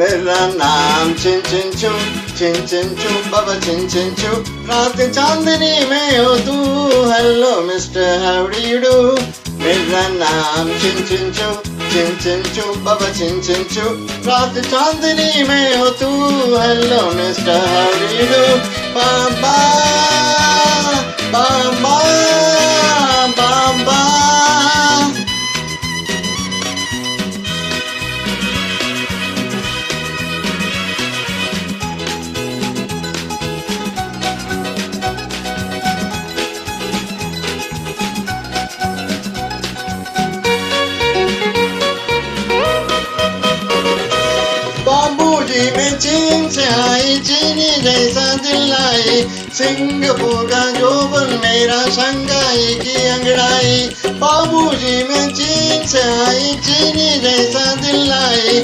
మెర్ర నాం చించు చించు బాబా చించు రాత్రి చాందిని Mayo hello mister how do you do మెర్ర నాం చించు చించు బాబా చించు రాత్రి చాందిని Mayo hello mister how do you do బాబా चीन से आई चीनी जैसा दिल आई होगा जो बन मेरा शंघाई की अंगड़ाई। बाबू जी मैं चीन से आई चीनी जैसा दिल आई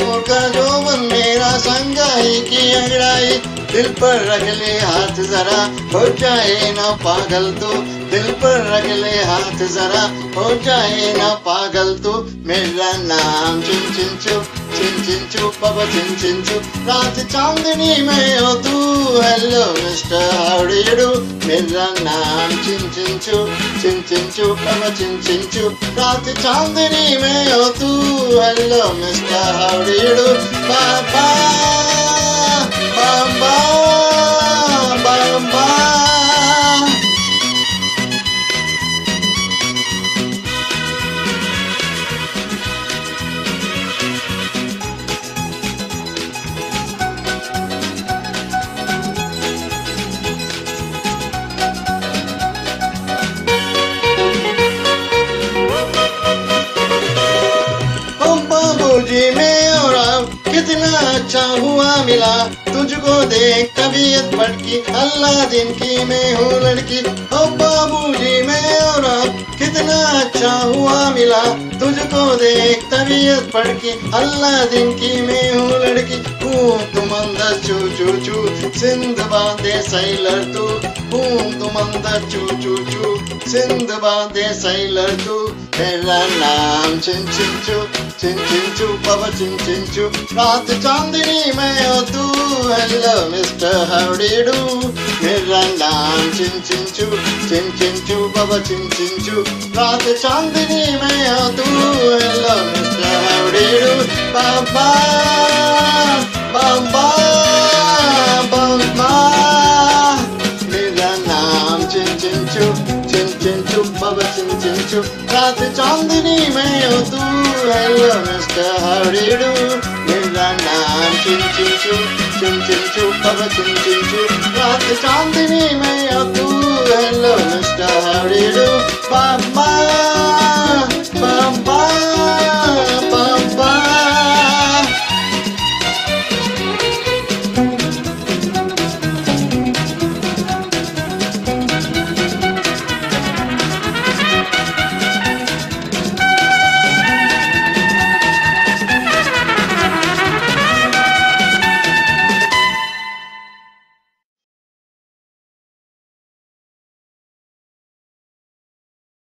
होगा जो बन मेरा शंघाई की अंगड़ाई। दिल पर रख ले हाथ जरा हो जाए ना पागल तू दिल पर रख ले हाथ जरा हो जाए ना पागल तू मेरा नाम चिन चिन चू चिन चिन चू बाबा चिन चिन चू रात चांदनी में हो तू हेलो मिस्टर हाउडी डू मेरा नाम चिन चिन चू चिन चिन चू बाबा चिन चिन चू रात चांदनी में हो तू hello mister howdy do Baba Baba Camila. मिला तुझको देख तबीयत भटकी अल्लाह दिन की मैं हूँ लड़की। ओ बाबूजी मैं और अब कितना अच्छा हुआ मिला। तुझको देख तबीयत भटकी अल्लाह दिन की मैं हूँ लड़की। हूँ तुम अंदर चू चू चू, सिंध बांधे सैलर तू हूँ तुम अंदर चू चू चू, सिंध बांधे सैलर तू मेरा नाम चिन चिन, चू, चिन चिन, चू बाबा चिन चिन, चू। रात चांदनी में हो तू हेलो मिस्टर हाउडी डू मेरा नाम चिन चिन चू चिन चिन चू बाबा चिन चिन चू रात चांदनी में हो तू हेलो मिस्टर हाउडी डू बाबा बाबा बाबा मेरा नाम चिन चिन चू चिन चिन चू बाबा चिन चिन चू रात चांदनी में हो तू हेलो मिस्टर हाउडी डू मेरा नाम चिन चिन चू चिन चिन चू बाबा चिन चिन चू रात चांदनी में हो तू हेलो मिस्टर हाउडी डू